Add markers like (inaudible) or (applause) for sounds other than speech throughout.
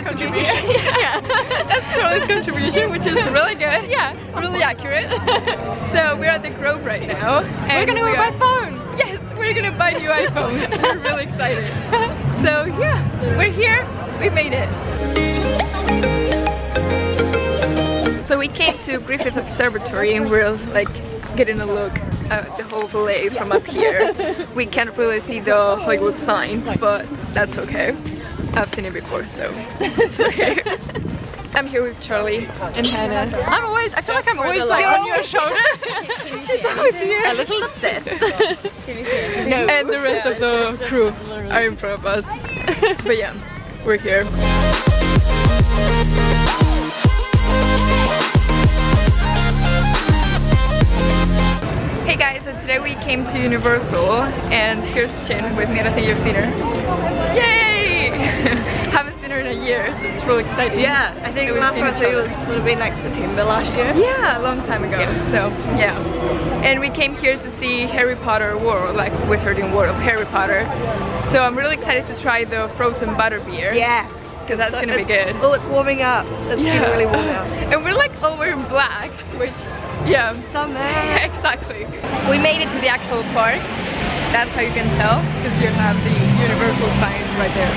decided to be here. yeah, (laughs) that's Charli's contribution, which is really good. Yeah, really accurate. so we're at the Grove right now. And we're gonna we go buy phones. Yes, we're gonna buy new iPhones. (laughs) we're really excited. So yeah, we're here. We made it. So we came to Griffith Observatory and we're like getting a look at the whole valley from up here. (laughs) we can't really see the Hollywood sign, but that's okay. I've seen it before, so it's (laughs) okay. I'm here with Charli and Hanna. I'm always, I feel like I'm always like on your shoulder. She's always here. A little obsessed. (laughs) and the rest of the crew are in front of us. (laughs) but yeah, we're here. Hey guys, so today we came to Universal and here's Chin with me I think you've seen her. Yay! It's really exciting. Yeah, I think last other. would have been like September last year. Yeah, a long time ago. So yeah, and we came here to see Harry Potter World, like Wizarding World of Harry Potter. So I'm really excited to try the frozen butterbeer. Yeah. because that's gonna be good. Well, it's warming up. It's getting really warm out. (laughs) and we're like all wearing black, which yeah, Summer. (laughs) exactly. We made it to the actual park. That's how you can tell, because you have the universal sign right there.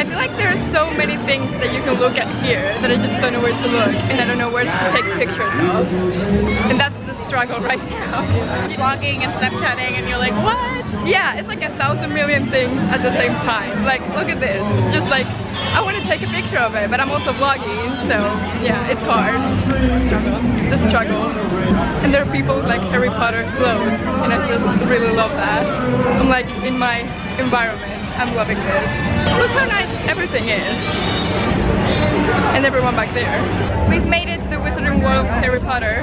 I feel like there are so many things that you can look at here that I just don't know where to look, and I don't know where to take pictures of. And that's struggle right now. Vlogging and Snapchatting and you're like, what? Yeah, it's like a thousand million things at the same time. Like, look at this. Just like, I want to take a picture of it, but I'm also vlogging, so yeah, it's hard. Struggle. The struggle. And there are people like Harry Potter clothes, and I just really love that. I'm like in my environment. I'm loving this. Look how nice everything is. And everyone back there. We've made it the Wizarding World of Harry Potter.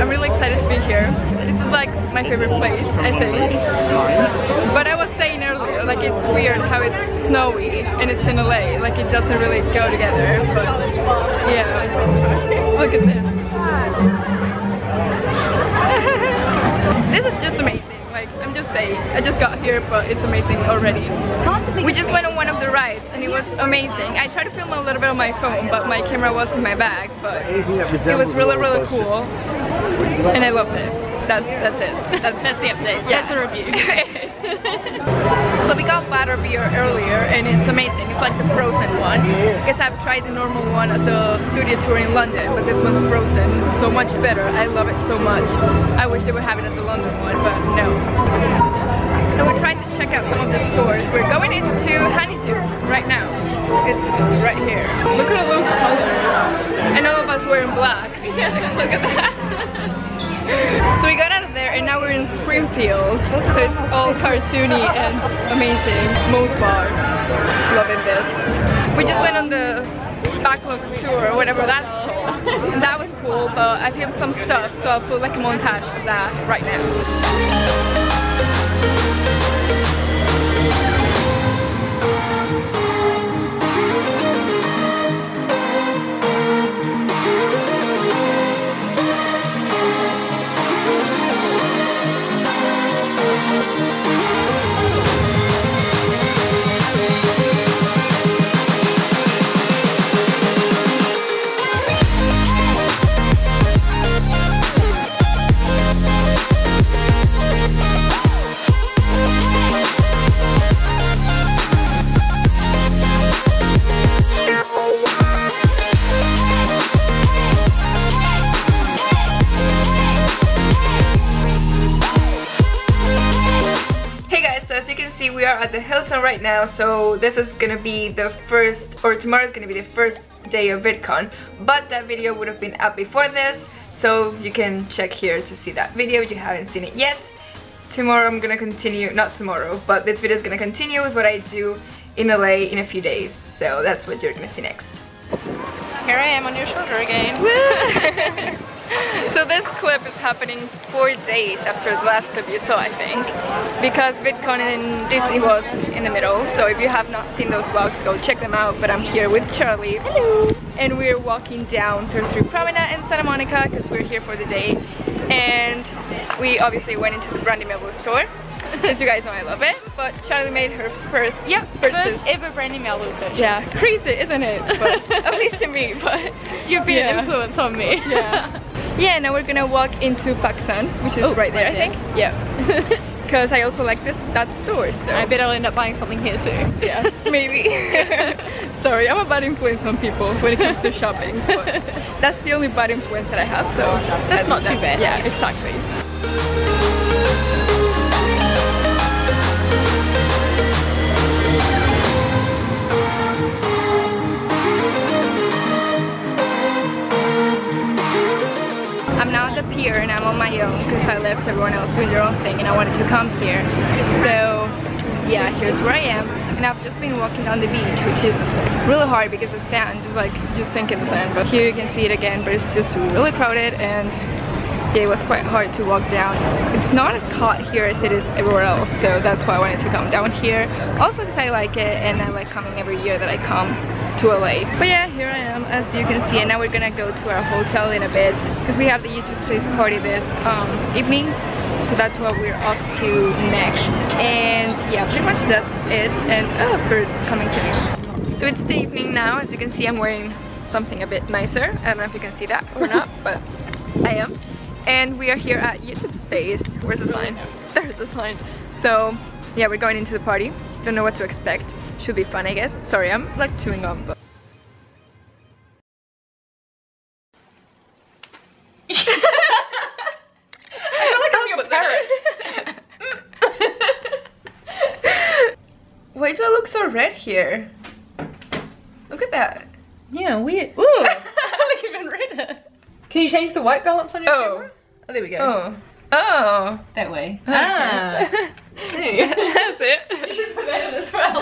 I'm really excited to be here. This is like my favorite place, I think. But I was saying earlier, like it's weird how it's snowy and it's in LA. Like it doesn't really go together. But yeah, look at this. (laughs) this is just amazing. Like I'm just saying, I just got here, but it's amazing already. We just went on one of the rides and it was amazing. I tried to film a little bit on my phone, but my camera was in my bag. But it was really, really cool, and I loved it. That's that's it. That's, that's the update. Yeah. That's the review. (laughs) so we got butterbeer earlier, and it's amazing. It's like the frozen one. Because I've tried the normal one at the studio tour in London, but this one's frozen. So much better. I love it so much. I wish they would have it at the London one, but no. Check out some of the stores. We're going into Honeydukes right now. It's right here. Look at all those colors. And all of us wearing black. (laughs) Look at that. So we got out of there and now we're in Springfield. So it's all cartoony and amazing. Moe's Bar. Loving this. We just went on the backlot tour or whatever that's called. And that was cool, but I filmed some stuff, so I'll put like a montage of that right now. Are at the Hilton right now so this is gonna be the first or tomorrow is gonna be the first day of VidCon but that video would have been up before this so you can check here to see that video if you haven't seen it yet. Tomorrow I'm gonna continue, not tomorrow, but this video is gonna continue with what I do in LA in a few days so that's what you're gonna see next. Here I am on your shoulder again. (laughs) (laughs) (laughs) So this clip is happening four days after the last clip you saw, I think. Because VidCon in Disney was in the middle, so if you have not seen those vlogs, go check them out. But I'm here with Charli. Hello! And we're walking down through, through Promenade in Santa Monica because we're here for the day. And we obviously went into the Brandy Melville store. (laughs) As you guys know, I love it. But Charli made her first, yeah, purchase. first ever Brandy Melville purchase. Yeah, crazy, isn't it? But at least to me, but (laughs) You've been Yeah. an influence on me. yeah. Yeah, now we're gonna walk into PacSun, which is Oh, right there, right I think. Yeah. (laughs) Because I also like this that store, so I bet I'll end up buying something here too. yeah, (laughs) maybe. (laughs) Sorry, I'm a bad influence on people when it comes to shopping. But that's the only bad influence that I have, so That's not too bad. Yeah, exactly. And I wanted to come here. So yeah, here's where I am. And I've just been walking down the beach, which is really hard because the sand is like just sink in the sand. But here you can see it again, but it's just really crowded and yeah, it was quite hard to walk down. It's not as hot here as it is everywhere else, so that's why I wanted to come down here. Also because I like it and I like coming every year that I come to LA. But yeah, here I am as you can see and now we're gonna go to our hotel in a bit because we have the YouTube Space party this um, evening. So that's what we're off to next. And yeah, pretty much that's it. And oh, birds coming to me. So it's the evening now. As you can see, I'm wearing something a bit nicer. I don't know if you can see that or not, (laughs) but I am. And we are here at YouTube Space. Where's the sign? There's the sign. So yeah, we're going into the party. Don't know what to expect. Should be fun, I guess. Sorry, I'm like chewing gum, but. looks so red here. Look at that. Yeah, weird. Ooh! I (laughs) (laughs) look even redder. Can you change the white balance on your oh. camera? Oh, there we go. Oh. Oh. That way. Ah. (laughs) Okay. That's it. You should put that in as well.